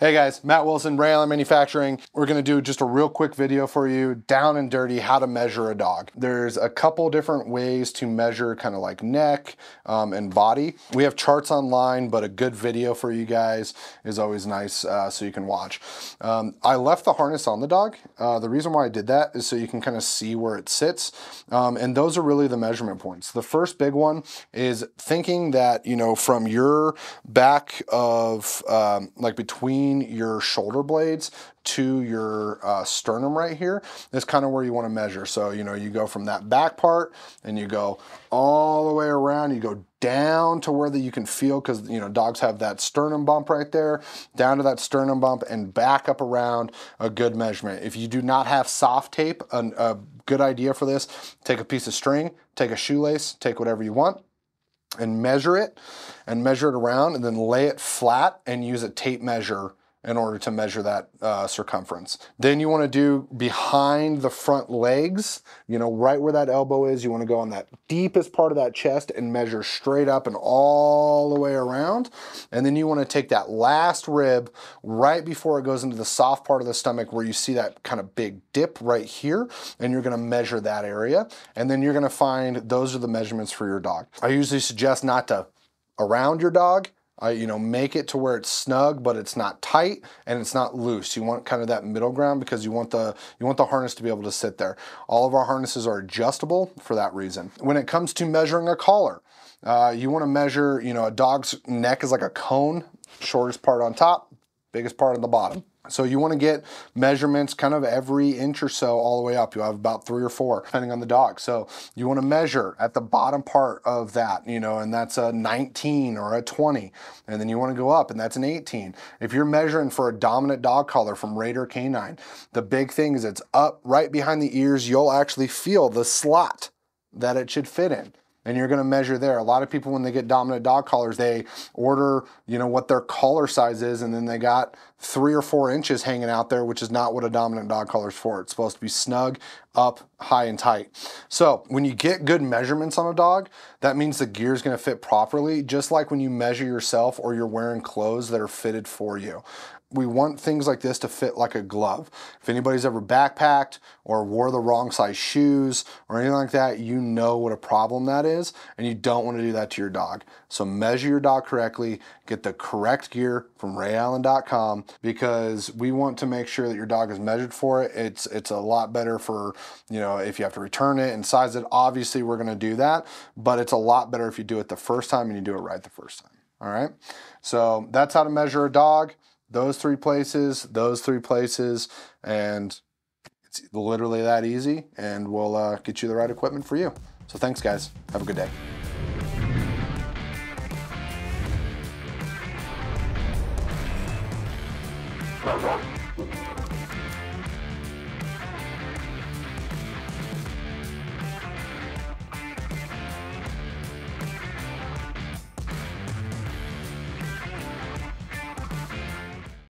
Hey guys, Matt Wilson, Ray Allen Manufacturing. We're gonna do just a real quick video for you, down and dirty, how to measure a dog. There's a couple different ways to measure kind of like neck um, and body. We have charts online, but a good video for you guys is always nice uh, so you can watch. Um, I left the harness on the dog. Uh, the reason why I did that is so you can kind of see where it sits. Um, and those are really the measurement points. The first big one is thinking that, you know, from your back of um, like between between your shoulder blades to your uh, sternum right here is kind of where you want to measure. So, you know, you go from that back part and you go all the way around, you go down to where that you can feel because, you know, dogs have that sternum bump right there, down to that sternum bump and back up around a good measurement. If you do not have soft tape, a, a good idea for this, take a piece of string, take a shoelace, take whatever you want, and measure it and measure it around and then lay it flat and use a tape measure in order to measure that uh, circumference. Then you want to do behind the front legs, you know, right where that elbow is, you want to go on that deepest part of that chest and measure straight up and all the way around. And then you want to take that last rib right before it goes into the soft part of the stomach where you see that kind of big dip right here, and you're going to measure that area. And then you're going to find those are the measurements for your dog. I usually suggest not to around your dog, uh, you know, make it to where it's snug, but it's not tight and it's not loose. You want kind of that middle ground because you want the you want the harness to be able to sit there. All of our harnesses are adjustable for that reason. When it comes to measuring a collar, uh, you want to measure, you know, a dog's neck is like a cone, shortest part on top, biggest part on the bottom. So you want to get measurements kind of every inch or so all the way up. You have about three or four, depending on the dog. So you want to measure at the bottom part of that, you know, and that's a 19 or a 20. And then you want to go up and that's an 18. If you're measuring for a dominant dog collar from Ray Allen Canine, the big thing is it's up right behind the ears. You'll actually feel the slot that it should fit in and you're going to measure there. A lot of people, when they get dominant dog collars, they order, you know, what their collar size is, and then they got three or four inches hanging out there, which is not what a dominant dog collar is for. It's supposed to be snug, up, high, and tight. So when you get good measurements on a dog, that means the gear is going to fit properly, just like when you measure yourself or you're wearing clothes that are fitted for you we want things like this to fit like a glove. If anybody's ever backpacked or wore the wrong size shoes or anything like that, you know what a problem that is, and you don't want to do that to your dog. So measure your dog correctly, get the correct gear from rayallen.com because we want to make sure that your dog is measured for it. It's it's a lot better for, you know, if you have to return it and size it, obviously we're going to do that, but it's a lot better if you do it the first time and you do it right the first time. All right? So that's how to measure a dog those three places, those three places, and it's literally that easy, and we'll uh, get you the right equipment for you. So thanks, guys. Have a good day.